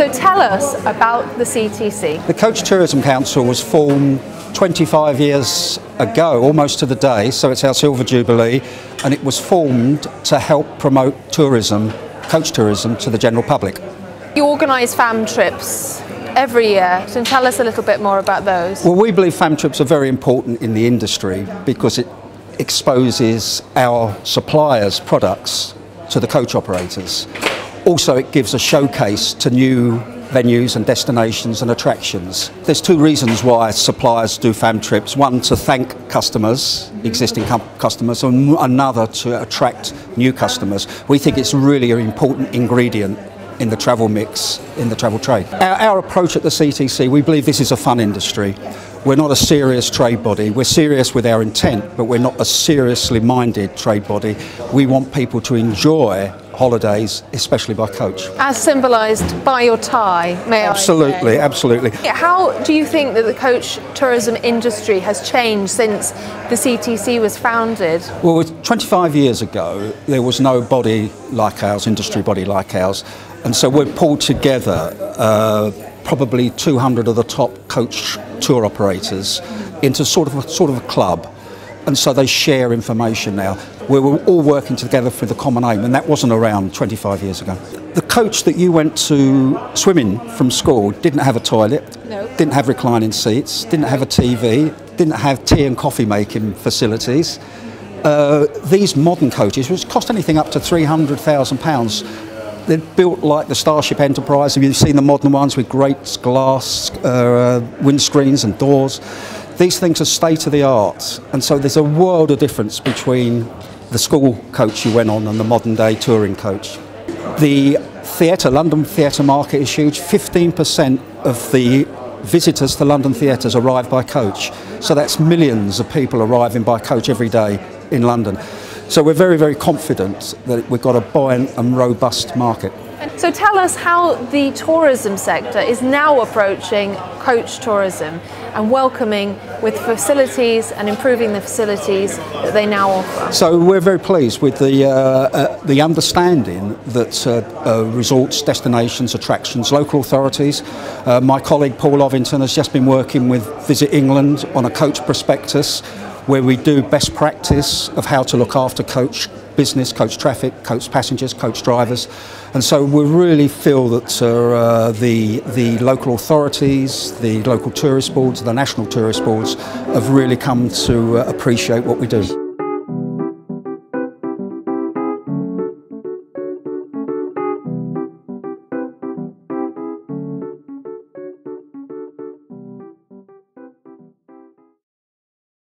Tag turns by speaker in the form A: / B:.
A: So tell us about the CTC.
B: The Coach Tourism Council was formed 25 years ago, almost to the day, so it's our Silver Jubilee, and it was formed to help promote tourism, coach tourism, to the general public.
A: You organise fam trips every year, so tell us a little bit more about those.
B: Well, we believe fam trips are very important in the industry because it exposes our suppliers' products to the coach operators. Also, it gives a showcase to new venues and destinations and attractions. There's two reasons why suppliers do fam trips. One, to thank customers, existing customers, and another to attract new customers. We think it's really an important ingredient in the travel mix, in the travel trade. Our, our, approach at the CTC, we believe this is a fun industry. We're not a serious trade body. We're serious with our intent, but we're not a seriously minded trade body. We want people to enjoy holidays, especially by coach.
A: As symbolised by your tie, may
B: absolutely,
A: I
B: Absolutely,
A: absolutely. How do you think that the coach tourism industry has changed since the CTC was founded?
B: Well, 25 years ago, there was no body like ours, industry body like ours. And so we've pulled together uh, probably 200 of the top coach tour operators into sort of a, sort of a club. And so they share information now. We're all working together for the common aim, and that wasn't around 25 years ago. The coach that you went to swimming from school didn't have a toilet,
A: no.
B: didn't have reclining seats, didn't have a TV, didn't have tea and coffee making facilities. Uh, these modern coaches, which cost anything up to £300,000, they're built like the Starship Enterprise. Have you seen the modern ones with great glass uh, windscreens and doors? These things are state of the art, and so there's a world of difference between the school coach you went on and the modern day touring coach. The theatre, London theatre market is huge. 15% of the visitors to London theatres arrive by coach. So that's millions of people arriving by coach every day in London. So we're very, very confident that we've got a buoyant and robust market.
A: So tell us how the tourism sector is now approaching coach tourism and welcoming with facilities and improving the facilities that they now offer.
B: So we're very pleased with the uh, uh, the understanding that uh, uh resorts, destinations, attractions, local authorities. Uh, my colleague Paul Ovington has just been working with Visit England on a coach prospectus where we do best practice of how to look after coach business, coach traffic, coach passengers, coach drivers. And so we really feel that uh, the, the local authorities, the local tourist boards, the national tourist boards have really come to uh, appreciate what we do.